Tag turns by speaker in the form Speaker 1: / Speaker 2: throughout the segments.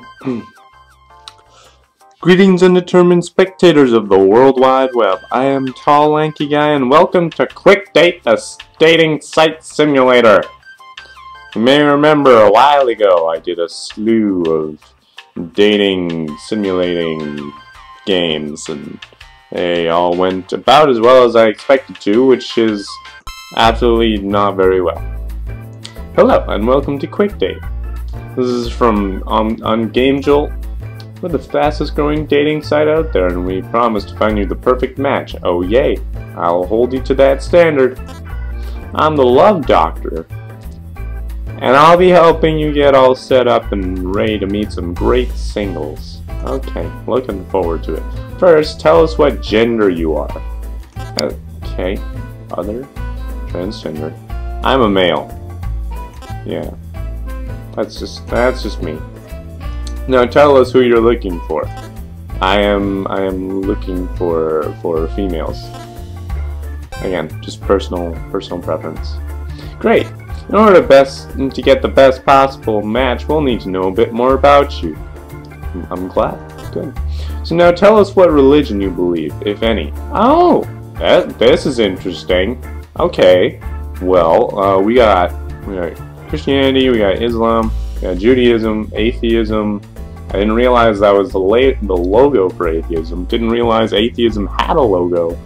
Speaker 1: Hmm. Greetings undetermined spectators of the World Wide Web. I am Tall Lanky Guy and welcome to QuikDate, a dating site simulator. You may remember a while ago I did a slew of dating simulating games and they all went about as well as I expected to, which is absolutely not very well. Hello and welcome to QuikDate. This is from um, on GameJolt. We're the fastest growing dating site out there and we promise to find you the perfect match. Oh yay, I'll hold you to that standard. I'm the Love Doctor. And I'll be helping you get all set up and ready to meet some great singles. Okay, looking forward to it. First, tell us what gender you are. Okay, other, transgender. I'm a male. Yeah. That's just that's just me. Now tell us who you're looking for. I am I am looking for for females. Again, just personal personal preference. Great. In order to best to get the best possible match, we'll need to know a bit more about you. I'm glad. Good. So now tell us what religion you believe, if any. Oh, that this is interesting. Okay. Well, uh, we got we got Christianity, we got Islam, we got Judaism, atheism. I didn't realize that was the, the logo for atheism. Didn't realize atheism had a logo.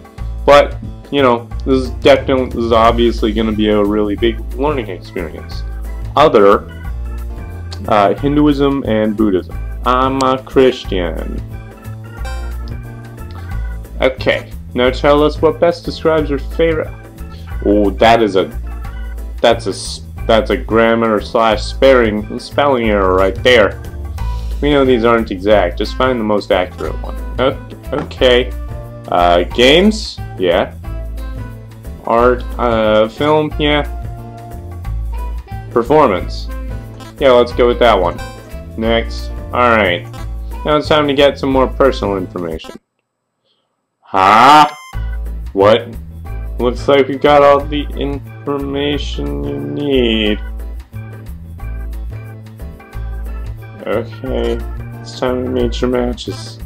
Speaker 1: But, you know, this is definitely, this is obviously going to be a really big learning experience. Other, uh, Hinduism and Buddhism. I'm a Christian. Okay, now tell us what best describes your favorite. Oh, that is a, that's a that's a grammar slash spelling, spelling error right there. We know these aren't exact, just find the most accurate one. Okay. Uh, games? Yeah. Art, uh, film? Yeah. Performance? Yeah, let's go with that one. Next. Alright. Now it's time to get some more personal information. Huh? What? Looks like we've got all the information information you need. Okay, it's time to meet your matches.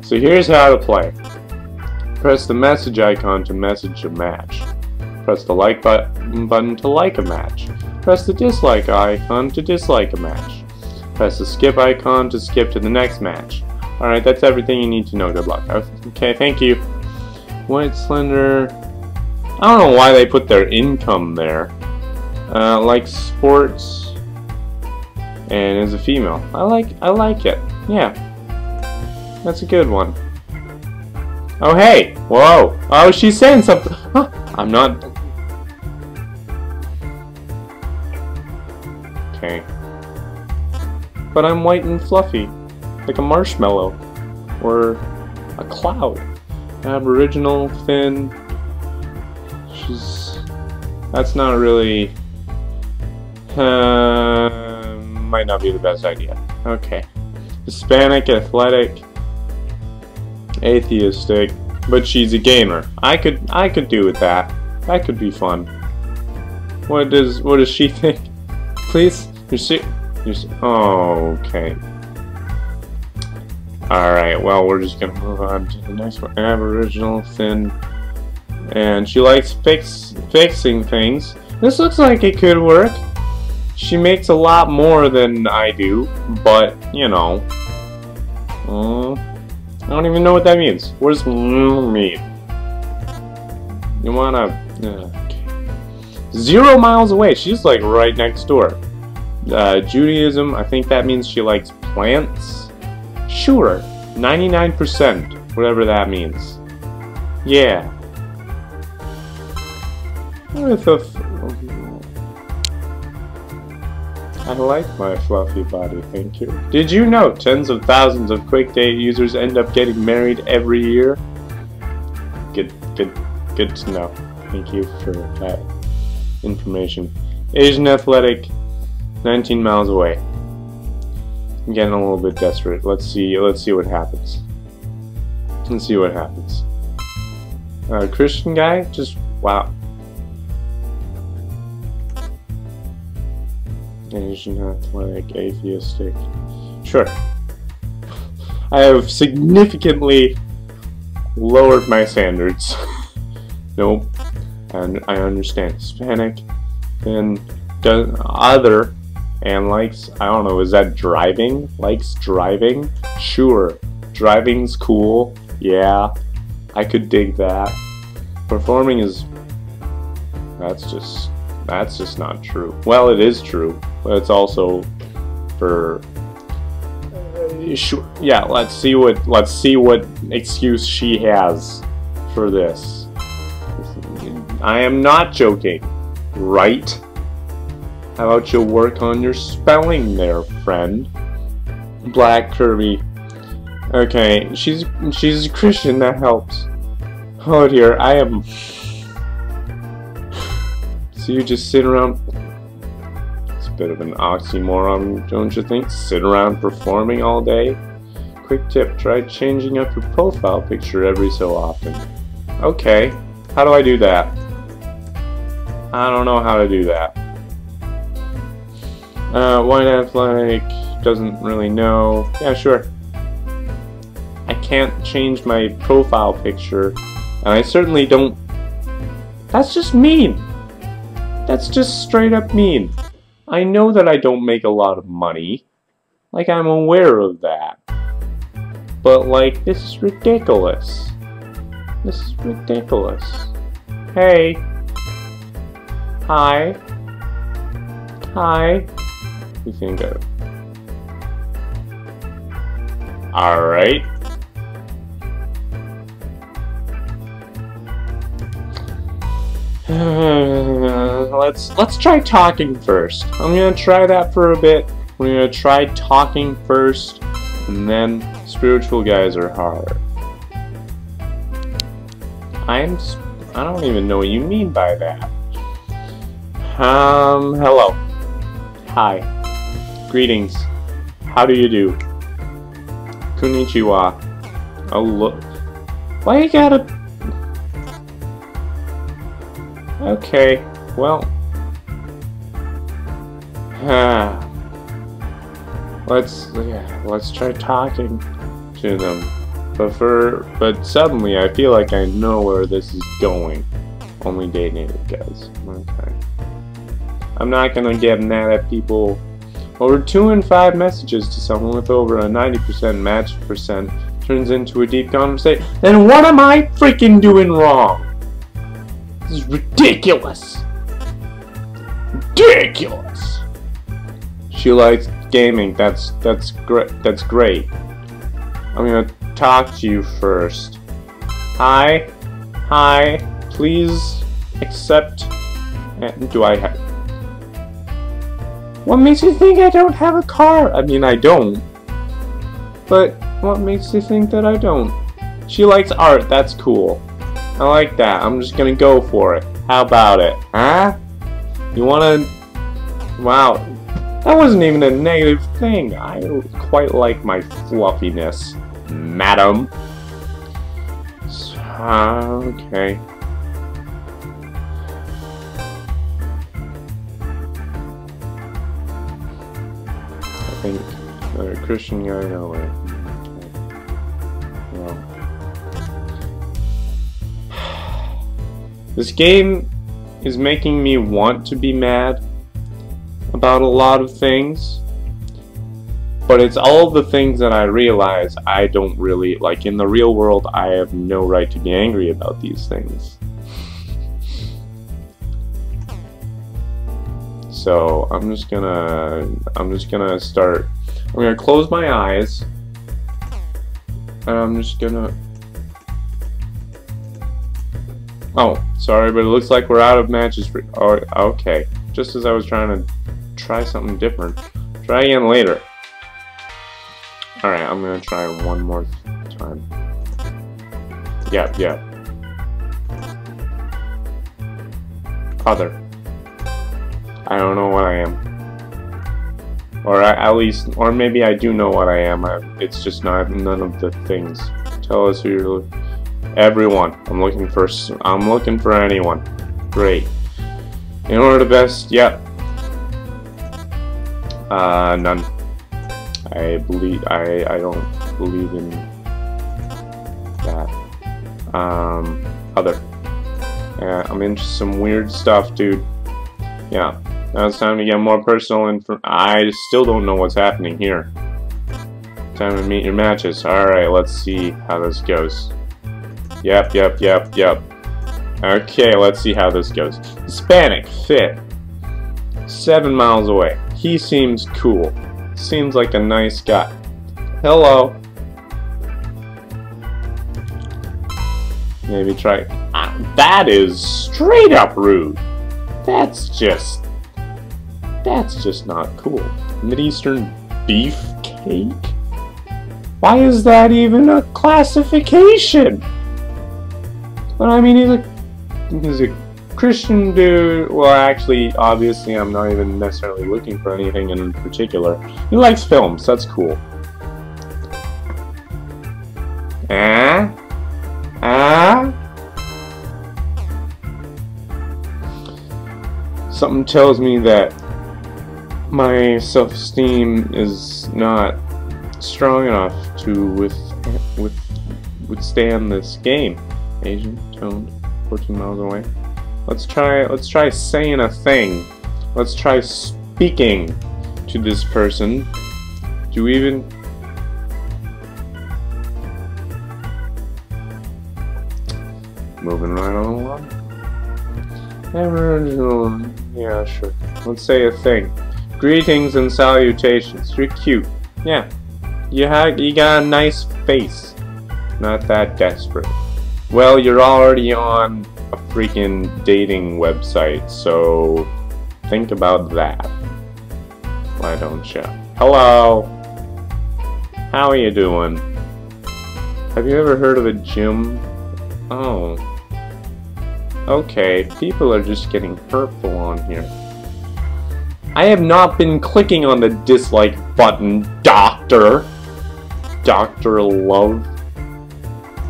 Speaker 1: So here's how to play. Press the message icon to message a match. Press the like button, button to like a match. Press the dislike icon to dislike a match. Press the skip icon to skip to the next match. Alright, that's everything you need to know. Good luck. Okay, thank you. White Slender, I don't know why they put their income there. Uh, like sports and as a female. I like I like it. Yeah. That's a good one. Oh hey! Whoa! Oh she's saying something. I'm not Okay. But I'm white and fluffy. Like a marshmallow. Or a cloud. Aboriginal, thin, that's not really... Uh, might not be the best idea. Okay. Hispanic, athletic, atheistic, but she's a gamer. I could I could do with that. That could be fun. What does what does she think? Please, you see, you see. Oh, okay. All right. Well, we're just gonna move on to the next one. Aboriginal, thin, and she likes fix fixing things. This looks like it could work. She makes a lot more than I do, but, you know. Uh, I don't even know what that means. What does mean? You wanna... Uh, Zero miles away. She's like right next door. Uh, Judaism, I think that means she likes plants. Sure. 99%, whatever that means. Yeah. A I like my fluffy body, thank you. Did you know tens of thousands of QuikDate users end up getting married every year? Good, good, good to know. Thank you for that information. Asian Athletic, 19 miles away. I'm getting a little bit desperate. Let's see. Let's see what happens. Let's see what happens. Uh, Christian guy, just wow. Asian athletic, atheistic. Sure. I have significantly lowered my standards. nope. And I understand Hispanic and other and likes I don't know, is that driving? Likes driving? Sure. Driving's cool. Yeah. I could dig that. Performing is that's just that's just not true. Well, it is true, but it's also for uh. Yeah, let's see what let's see what excuse she has for this. I am not joking, right? How about you work on your spelling there, friend? Black Curvy. Okay, she's she's a Christian, that helps. Oh dear, I am... So you just sit around... Bit of an oxymoron, don't you think? Sit around performing all day? Quick tip, try changing up your profile picture every so often. Okay, how do I do that? I don't know how to do that. Uh, White Athletic doesn't really know. Yeah, sure. I can't change my profile picture, and I certainly don't... That's just mean! That's just straight up mean. I know that I don't make a lot of money. Like, I'm aware of that. But, like, this is ridiculous. This is ridiculous. Hey. Hi. Hi you can go. Alright. let's let's try talking first. I'm gonna try that for a bit. We're gonna try talking first, and then spiritual guys are hard. I'm I don't even know what you mean by that. Um, hello. Hi. Greetings. How do you do? Konnichiwa. Oh, look. Why you gotta... Okay, well... let's, yeah, let's try talking to them. But for, but suddenly I feel like I know where this is going. Only day native guys. Okay. I'm not gonna get mad at people over 2 in 5 messages to someone with over a 90% match percent turns into a deep conversation, then what am I freaking doing wrong? This is ridiculous. Ridiculous. She likes gaming. That's that's great. That's great. I'm gonna talk to you first. Hi, hi. Please accept. Do I have? What makes you think I don't have a car? I mean, I don't. But what makes you think that I don't? She likes art, that's cool. I like that, I'm just gonna go for it. How about it? Huh? You wanna... Wow, that wasn't even a negative thing. I quite like my fluffiness, madam. So, okay. I think a Christian guy, no This game is making me want to be mad about a lot of things. But it's all the things that I realize I don't really, like in the real world, I have no right to be angry about these things. So I'm just gonna I'm just gonna start I'm gonna close my eyes and I'm just gonna Oh, sorry, but it looks like we're out of matches for oh okay. Just as I was trying to try something different. Try again later. Alright, I'm gonna try one more time. Yeah, yeah. Other. I don't know what I am. Or I, at least, or maybe I do know what I am. I, it's just not none of the things. Tell us who you're. Everyone. I'm looking for. I'm looking for anyone. Great. In order to best. Yep. Uh, none. I believe I I don't believe in that. Um, other. Yeah, I'm into some weird stuff, dude. Yeah. Now it's time to get more personal info. I still don't know what's happening here. Time to meet your matches. Alright, let's see how this goes. Yep, yep, yep, yep. Okay, let's see how this goes. Hispanic, fit. Seven miles away. He seems cool. Seems like a nice guy. Hello. Maybe try... Ah, that is straight up rude. That's just... That's just not cool. Mideastern beef cake? Why is that even a classification? But I mean, he's a he's a Christian dude. Well, actually, obviously, I'm not even necessarily looking for anything in particular. He likes films. That's cool. Ah, ah. Something tells me that my self-esteem is not strong enough to with, with withstand this game. Asian toned, 14 miles away. Let's try. Let's try saying a thing. Let's try speaking to this person. Do we even? Moving right along. Yeah, sure. Let's say a thing. Greetings and salutations. You're cute. Yeah. You have you got a nice face. Not that desperate. Well, you're already on a freaking dating website, so think about that. Why don't you? Hello. How are you doing? Have you ever heard of a gym? Oh. Okay, people are just getting hurtful on here. I have not been clicking on the dislike button, Doctor. Doctor Love.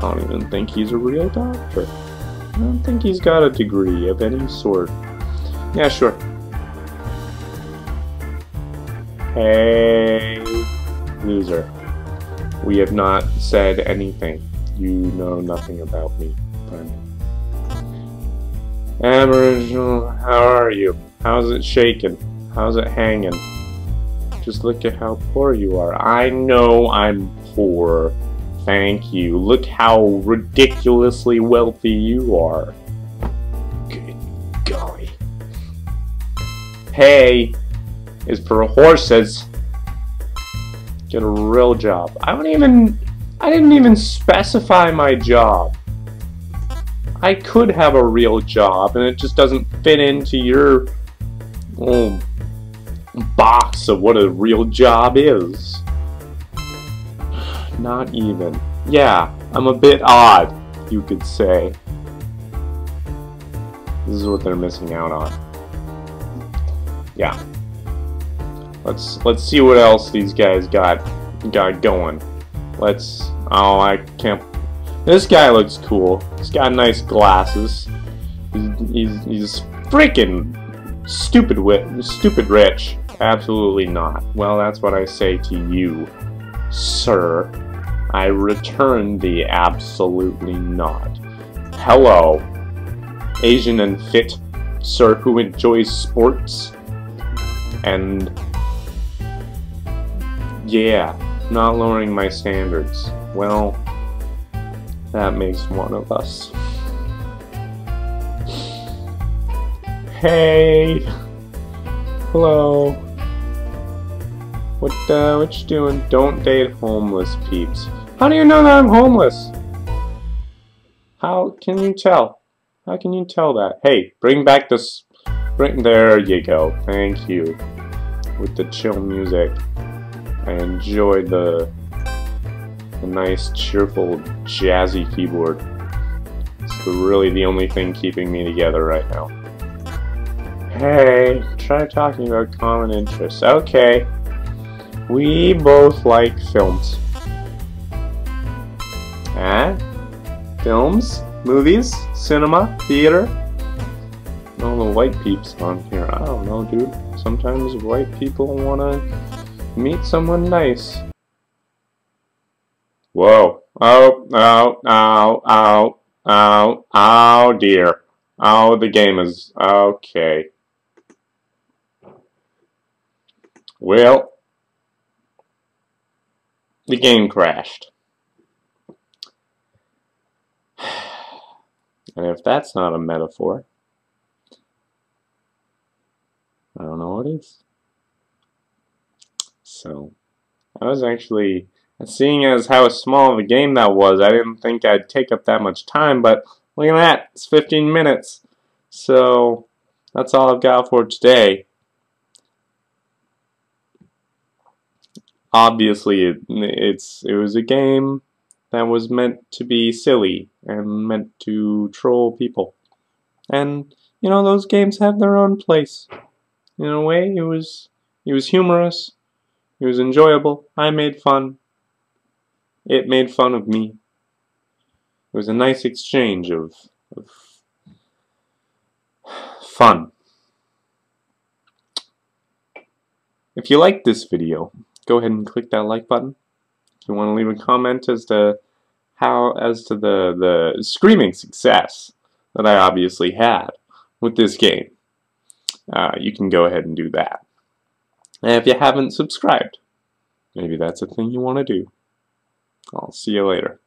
Speaker 1: I don't even think he's a real doctor. I don't think he's got a degree of any sort. Yeah, sure. Hey, loser. We have not said anything. You know nothing about me, friend. Aboriginal, how are you? How's it shaking? How's it hanging? Just look at how poor you are. I know I'm poor. Thank you. Look how ridiculously wealthy you are. Good golly. Hay is for horses. Get a real job. I don't even I didn't even specify my job. I could have a real job, and it just doesn't fit into your little box of what a real job is. Not even. Yeah, I'm a bit odd, you could say. This is what they're missing out on. Yeah. Let's let's see what else these guys got got going. Let's oh I can't this guy looks cool. He's got nice glasses. He's, he's, he's freaking stupid wit, stupid rich. Absolutely not. Well, that's what I say to you, sir. I return the absolutely not. Hello, Asian and fit sir who enjoys sports. And yeah, not lowering my standards. Well, that makes one of us. Hey! Hello. What, uh, what you doing? Don't date homeless peeps. How do you know that I'm homeless? How can you tell? How can you tell that? Hey, bring back this... Bring, there you go. Thank you. With the chill music. I enjoy the a nice, cheerful, jazzy keyboard. It's really the only thing keeping me together right now. Hey, try talking about common interests. Okay. We both like films. Ah? Films? Movies? Cinema? Theater? all the white peeps on here. I don't know, dude. Sometimes white people want to meet someone nice. Whoa. Oh, oh, oh, oh, oh, oh dear. Oh, the game is... Okay. Well, the game crashed. And if that's not a metaphor, I don't know what is. So, I was actually, seeing as how small of a game that was, I didn't think I'd take up that much time, but look at that, it's 15 minutes. So, that's all I've got for today. Obviously, it, it's it was a game that was meant to be silly and meant to troll people. And you know those games have their own place. In a way, it was it was humorous. It was enjoyable. I made fun. It made fun of me. It was a nice exchange of, of fun. If you liked this video, go ahead and click that like button. You want to leave a comment as to how as to the the screaming success that I obviously had with this game, uh, you can go ahead and do that. And if you haven't subscribed, maybe that's a thing you want to do. I'll see you later.